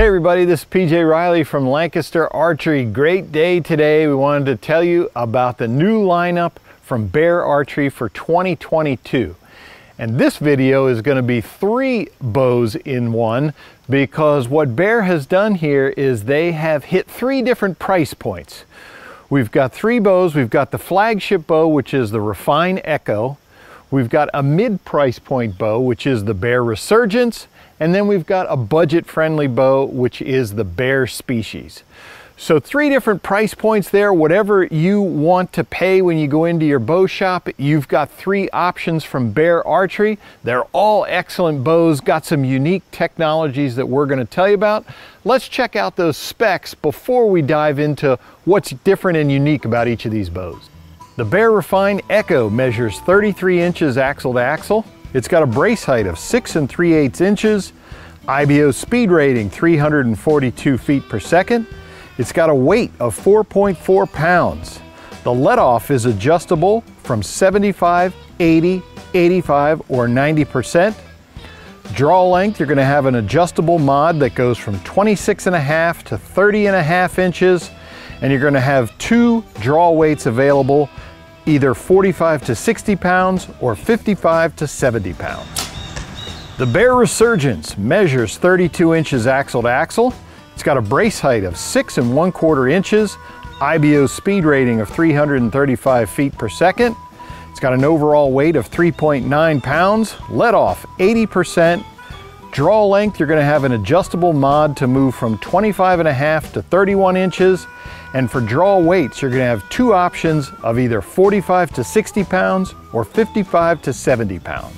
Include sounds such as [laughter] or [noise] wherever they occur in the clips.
Hey everybody, this is PJ Riley from Lancaster Archery. Great day today. We wanted to tell you about the new lineup from Bear Archery for 2022. And this video is going to be three bows in one because what Bear has done here is they have hit three different price points. We've got three bows. We've got the flagship bow, which is the Refine EKO. We've got a mid price point bow, which is the Bear Resurgence. And then we've got a budget-friendly bow, which is the Bear Species. So three different price points there. Whatever you want to pay when you go into your bow shop, you've got three options from Bear Archery. They're all excellent bows, got some unique technologies that we're gonna tell you about. Let's check out those specs before we dive into what's different and unique about each of these bows. The Bear Refine EKO measures 33 inches axle to axle, it's got a brace height of 6 and 3 8 inches, IBO speed rating 342 feet per second. It's got a weight of 4.4 pounds. The let-off is adjustable from 75, 80, 85, or 90%. Draw length, you're gonna have an adjustable mod that goes from 26 and a half to 30 and a half inches, and you're gonna have two draw weights available either 45 to 60 pounds or 55 to 70 pounds. The Bear Resurgence measures 32 inches axle to axle. It's got a brace height of six and one quarter inches, IBO speed rating of 335 feet per second. It's got an overall weight of 3.9 pounds, let off 80%. Draw length, you're gonna have an adjustable mod to move from 25 and a half to 31 inches and for draw weights, you're gonna have two options of either 45 to 60 pounds or 55 to 70 pounds.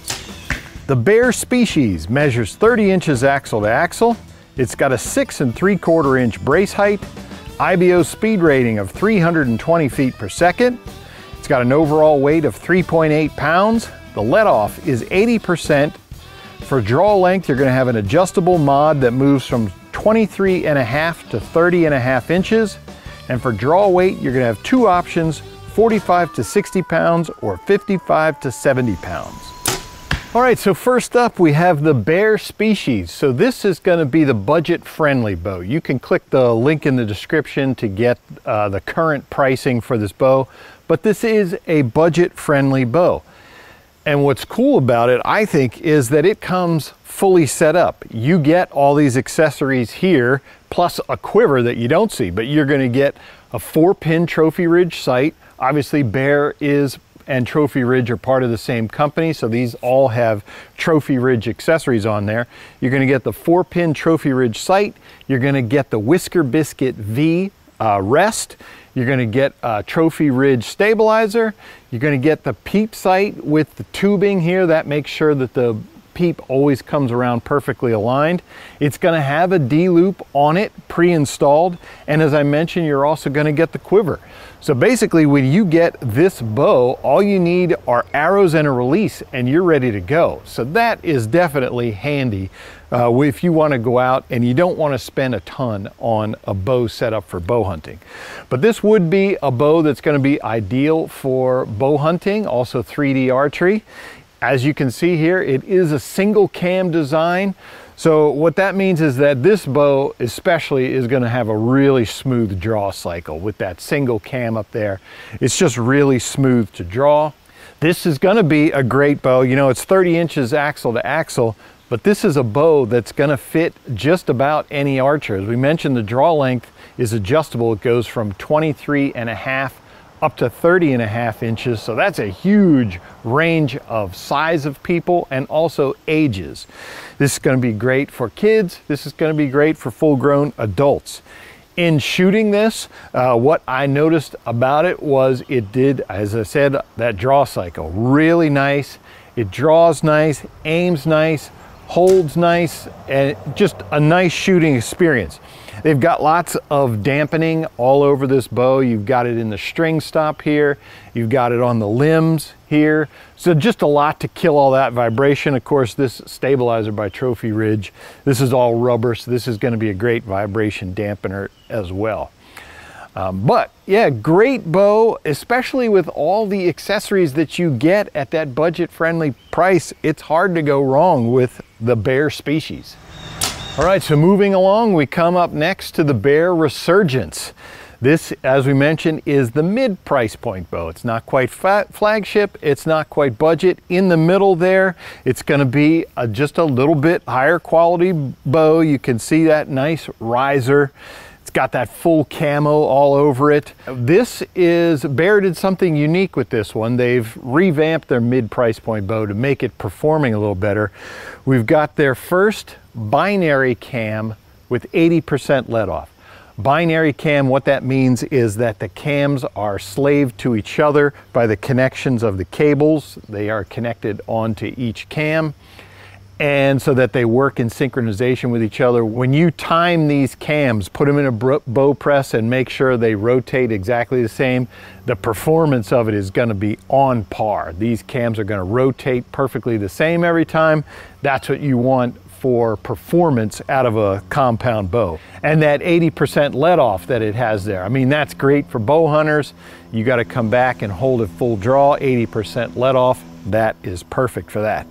The Bear Species measures 30 inches axle to axle. It's got a six and three quarter inch brace height, IBO speed rating of 320 feet per second. It's got an overall weight of 3.8 pounds. The let off is 80%. For draw length, you're gonna have an adjustable mod that moves from 23 and a half to 30 and a half inches. And for draw weight, you're gonna have two options, 45 to 60 pounds or 55 to 70 pounds. All right, so first up we have the Bear Species. So this is gonna be the budget-friendly bow. You can click the link in the description to get uh, the current pricing for this bow, but this is a budget-friendly bow. And what's cool about it, I think, is that it comes fully set up. You get all these accessories here, plus a quiver that you don't see, but you're gonna get a four pin Trophy Ridge sight. Obviously Bear is and Trophy Ridge are part of the same company, so these all have Trophy Ridge accessories on there. You're gonna get the four pin Trophy Ridge sight. You're gonna get the Whisker Biscuit V uh, rest. You're gonna get a Trophy Ridge stabilizer. You're gonna get the peep sight with the tubing here. That makes sure that the peep always comes around perfectly aligned. It's going to have a D-loop on it pre-installed. And as I mentioned, you're also going to get the quiver. So basically when you get this bow, all you need are arrows and a release and you're ready to go. So that is definitely handy uh, if you want to go out and you don't want to spend a ton on a bow setup for bow hunting. But this would be a bow that's going to be ideal for bow hunting, also 3D archery. As you can see here, it is a single cam design. So what that means is that this bow especially is gonna have a really smooth draw cycle with that single cam up there. It's just really smooth to draw. This is gonna be a great bow. You know, it's 30 inches axle to axle, but this is a bow that's gonna fit just about any archer. As we mentioned, the draw length is adjustable. It goes from 23 and a half up to 30 and a half inches. So that's a huge range of size of people and also ages. This is gonna be great for kids. This is gonna be great for full grown adults. In shooting this, uh, what I noticed about it was it did, as I said, that draw cycle, really nice. It draws nice, aims nice, holds nice, and just a nice shooting experience. They've got lots of dampening all over this bow. You've got it in the string stop here. You've got it on the limbs here. So just a lot to kill all that vibration. Of course, this stabilizer by Trophy Ridge, this is all rubber, so this is gonna be a great vibration dampener as well. Um, but yeah, great bow, especially with all the accessories that you get at that budget friendly price. It's hard to go wrong with the Bear species. All right, so moving along, we come up next to the Bear Resurgence. This, as we mentioned, is the mid price point bow. It's not quite flagship, it's not quite budget. In the middle there, it's gonna be a, just a little bit higher quality bow. You can see that nice riser. Got that full camo all over it. This is, Bear did something unique with this one. They've revamped their mid price point bow to make it performing a little better. We've got their first binary cam with 80% let off. Binary cam, what that means is that the cams are slaved to each other by the connections of the cables. They are connected onto each cam and so that they work in synchronization with each other. When you time these cams, put them in a bow press and make sure they rotate exactly the same, the performance of it is gonna be on par. These cams are gonna rotate perfectly the same every time. That's what you want for performance out of a compound bow. And that 80% let off that it has there. I mean, that's great for bow hunters. You got to come back and hold it full draw, 80% let off. That is perfect for that.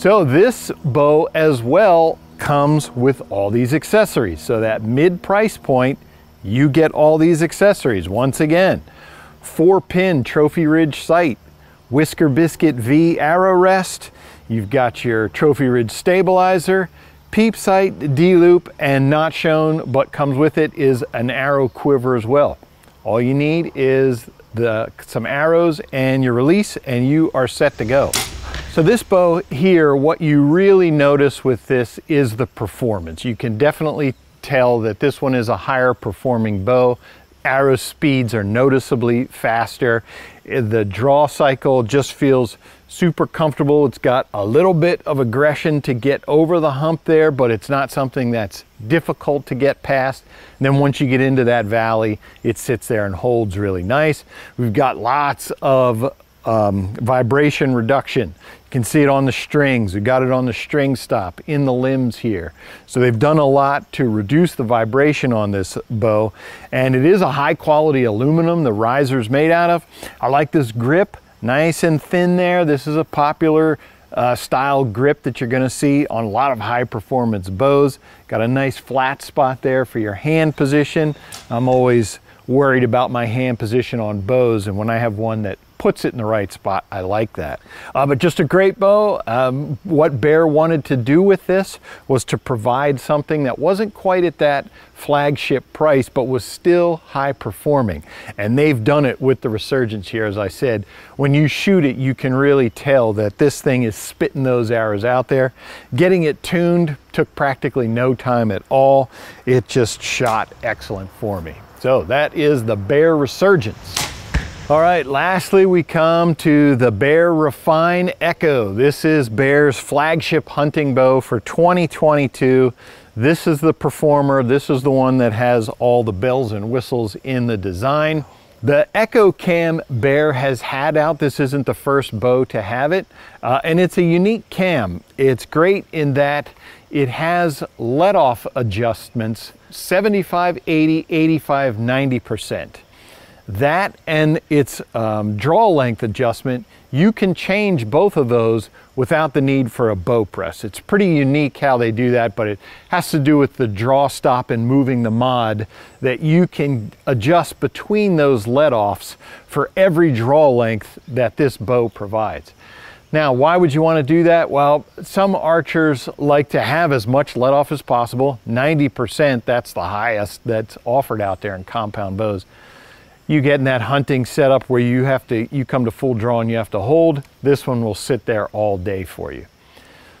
So this bow as well comes with all these accessories. So that mid price point, you get all these accessories. Once again, four pin trophy ridge sight, Whisker Biscuit V arrow rest, You've got your trophy ridge stabilizer, peep sight, D-loop, and not shown, but comes with it is an arrow quiver as well. All you need is the some arrows and your release and you are set to go. So this bow here, what you really notice with this is the performance. You can definitely tell that this one is a higher performing bow. Arrow speeds are noticeably faster. The draw cycle just feels super comfortable. It's got a little bit of aggression to get over the hump there, but it's not something that's difficult to get past. And then once you get into that valley, it sits there and holds really nice. We've got lots of um, vibration reduction. Can see it on the strings. We got it on the string stop in the limbs here. So they've done a lot to reduce the vibration on this bow. And it is a high quality aluminum the riser's made out of. I like this grip nice and thin there. This is a popular uh, style grip that you're gonna see on a lot of high performance bows. Got a nice flat spot there for your hand position. I'm always worried about my hand position on bows and when I have one that puts it in the right spot. I like that. Uh, but just a great bow. Um, what Bear wanted to do with this was to provide something that wasn't quite at that flagship price, but was still high performing. And they've done it with the Resurgence here, as I said. When you shoot it, you can really tell that this thing is spitting those arrows out there. Getting it tuned took practically no time at all. It just shot excellent for me. So that is the Bear Resurgence. All right, lastly, we come to the Bear Refine EKO. This is Bear's flagship hunting bow for 2022. This is the performer. This is the one that has all the bells and whistles in the design. The EKO Cam Bear has had out, this isn't the first bow to have it, uh, and it's a unique cam. It's great in that it has let-off adjustments, 75, 80, 85, 90%. That and its um, draw length adjustment, you can change both of those without the need for a bow press. It's pretty unique how they do that, but it has to do with the draw stop and moving the mod that you can adjust between those let-offs for every draw length that this bow provides. Now, why would you want to do that? Well, some archers like to have as much let off as possible. 90%, that's the highest that's offered out there in compound bows you get in that hunting setup where you have to, you come to full draw and you have to hold, this one will sit there all day for you.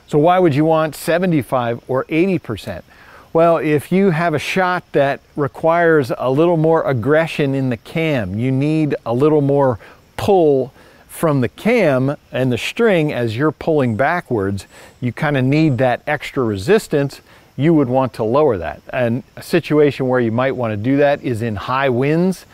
So why would you want 75 or 80%? Well, if you have a shot that requires a little more aggression in the cam, you need a little more pull from the cam and the string as you're pulling backwards, you kind of need that extra resistance, you would want to lower that. And a situation where you might want to do that is in high winds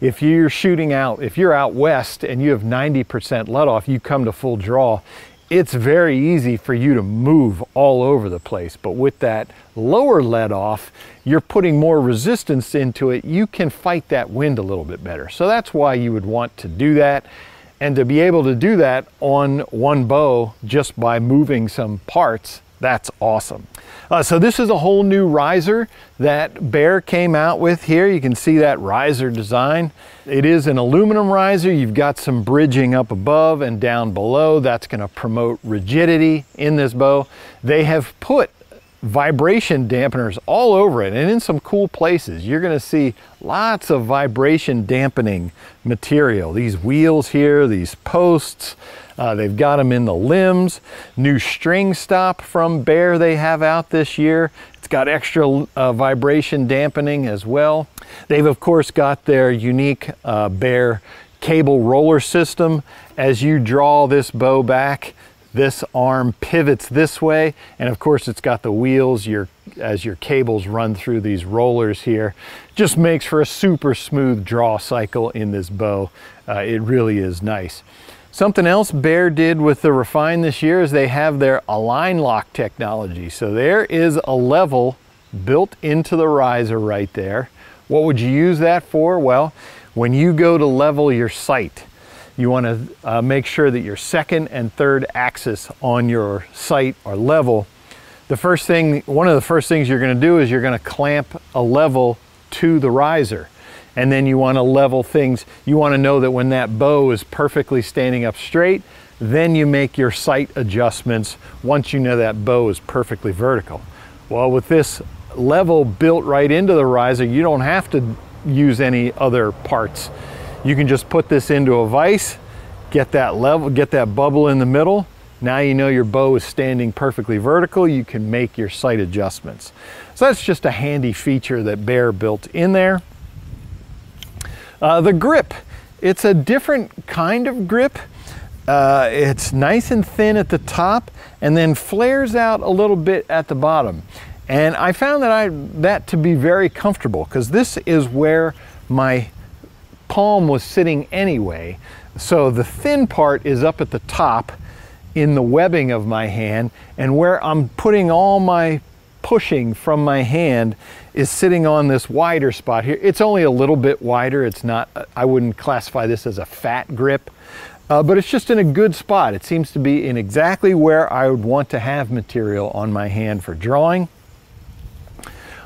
if you're shooting out, if you're out west and you have 90% let off, you come to full draw, it's very easy for you to move all over the place. But with that lower let off, you're putting more resistance into it. You can fight that wind a little bit better. So that's why you would want to do that. And to be able to do that on one bow just by moving some parts, That's awesome. Uh, so this is a whole new riser that Bear came out with here. You can see that riser design. It is an aluminum riser. You've got some bridging up above and down below. That's gonna promote rigidity in this bow. They have put vibration dampeners all over it and in some cool places. You're gonna see lots of vibration dampening material. These wheels here, these posts, uh, they've got them in the limbs. New string stop from Bear they have out this year. It's got extra uh, vibration dampening as well. They've of course got their unique uh, Bear cable roller system. As you draw this bow back, this arm pivots this way, and of course it's got the wheels your, as your cables run through these rollers here. Just makes for a super smooth draw cycle in this bow. Uh, it really is nice. Something else Bear did with the Refine this year is they have their Align Lock technology. So there is a level built into the riser right there. What would you use that for? Well, when you go to level your sight, you want to uh, make sure that your second and third axis on your sight are level. The first thing, one of the first things you're going to do is you're going to clamp a level to the riser. And then you want to level things. You want to know that when that bow is perfectly standing up straight, then you make your sight adjustments once you know that bow is perfectly vertical. Well, with this level built right into the riser, you don't have to use any other parts. You can just put this into a vise, get that level, get that bubble in the middle. Now you know your bow is standing perfectly vertical. You can make your sight adjustments. So that's just a handy feature that Bear built in there. Uh, the grip, it's a different kind of grip. Uh, it's nice and thin at the top and then flares out a little bit at the bottom. And I found that I that to be very comfortable because this is where my palm was sitting anyway. So the thin part is up at the top in the webbing of my hand and where I'm putting all my pushing from my hand is sitting on this wider spot here. It's only a little bit wider. It's not, I wouldn't classify this as a fat grip, uh, but it's just in a good spot. It seems to be in exactly where I would want to have material on my hand for drawing.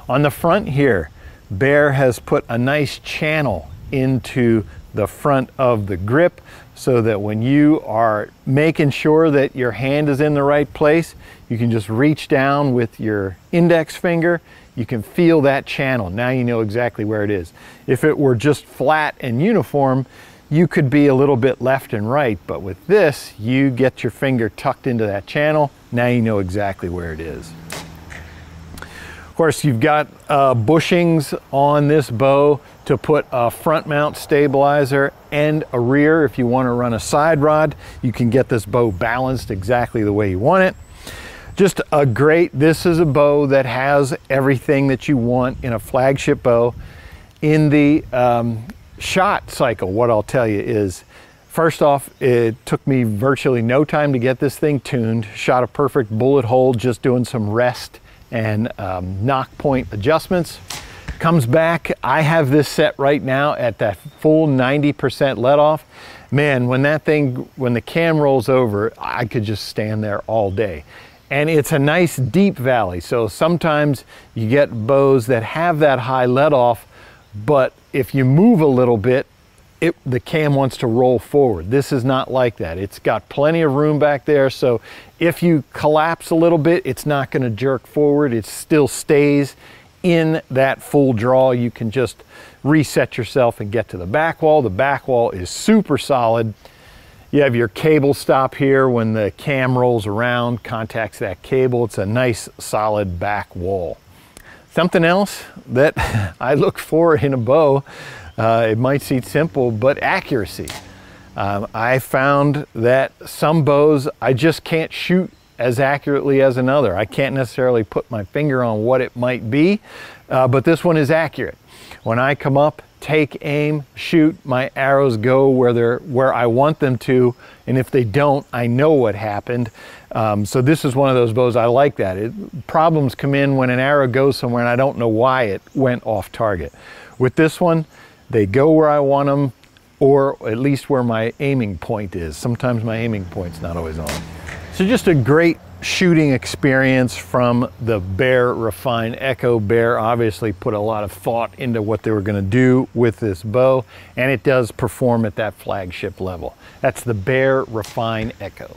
On the front here, Bear has put a nice channel into the front of the grip so that when you are making sure that your hand is in the right place, you can just reach down with your index finger. You can feel that channel. Now you know exactly where it is. If it were just flat and uniform, you could be a little bit left and right, but with this, you get your finger tucked into that channel. Now you know exactly where it is. Of course, you've got uh, bushings on this bow to put a front mount stabilizer and a rear. If you want to run a side rod, you can get this bow balanced exactly the way you want it. Just a great, this is a bow that has everything that you want in a flagship bow. In the um, shot cycle, what I'll tell you is, first off, it took me virtually no time to get this thing tuned. Shot a perfect bullet hole just doing some rest and um, nock point adjustments. Comes back, I have this set right now at that full 90% let off. Man, when that thing, when the cam rolls over, I could just stand there all day. And it's a nice deep valley. So sometimes you get bows that have that high let off, but if you move a little bit, it, the cam wants to roll forward. This is not like that. It's got plenty of room back there. So if you collapse a little bit, it's not gonna jerk forward. It still stays in that full draw. You can just reset yourself and get to the back wall. The back wall is super solid. You have your cable stop here when the cam rolls around, contacts that cable. It's a nice solid back wall. Something else that [laughs] I look for in a bow uh, it might seem simple, but accuracy. Um, I found that some bows I just can't shoot as accurately as another. I can't necessarily put my finger on what it might be, uh, but this one is accurate. When I come up, take aim, shoot, my arrows go where they're where I want them to, and if they don't, I know what happened. Um, so this is one of those bows I like that. It, problems come in when an arrow goes somewhere and I don't know why it went off target. With this one, they go where I want them, or at least where my aiming point is. Sometimes my aiming point's not always on. So just a great shooting experience from the Bear Refine EKO. Bear obviously put a lot of thought into what they were going to do with this bow, and it does perform at that flagship level. That's the Bear Refine EKO.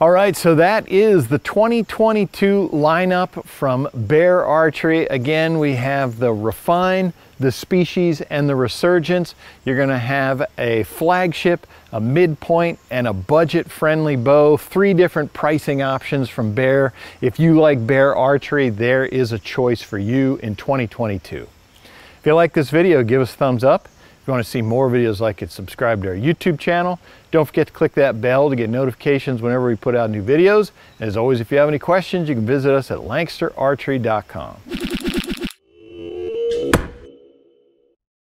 All right, so that is the 2022 lineup from Bear Archery. Again, we have the Refine, the Species, and the Resurgence. You're gonna have a flagship, a midpoint, and a budget-friendly bow. Three different pricing options from Bear. If you like Bear Archery, there is a choice for you in 2022. If you like this video, give us a thumbs up. If you want to see more videos like it, subscribe to our YouTube channel. Don't forget to click that bell to get notifications whenever we put out new videos. And as always, if you have any questions, you can visit us at lancasterarchery.com.